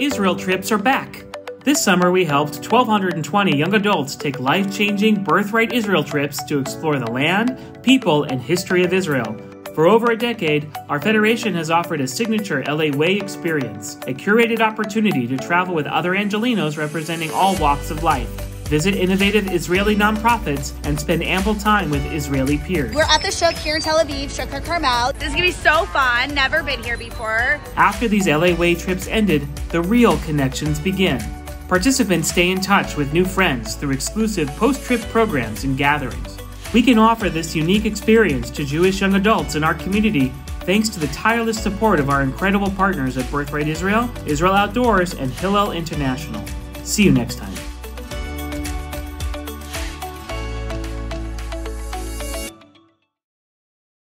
Israel trips are back. This summer, we helped 1,220 young adults take life changing Birthright Israel trips to explore the land, people, and history of Israel. For over a decade, our federation has offered a signature LA Way experience, a curated opportunity to travel with other Angelenos representing all walks of life. Visit innovative Israeli nonprofits and spend ample time with Israeli peers. We're at the Shuk here in Tel Aviv, Shuk Carmel. This is gonna be so fun. Never been here before. After these LA Way trips ended, the real connections begin. Participants stay in touch with new friends through exclusive post trip programs and gatherings. We can offer this unique experience to Jewish young adults in our community thanks to the tireless support of our incredible partners at Birthright Israel, Israel Outdoors, and Hillel International. See you next time.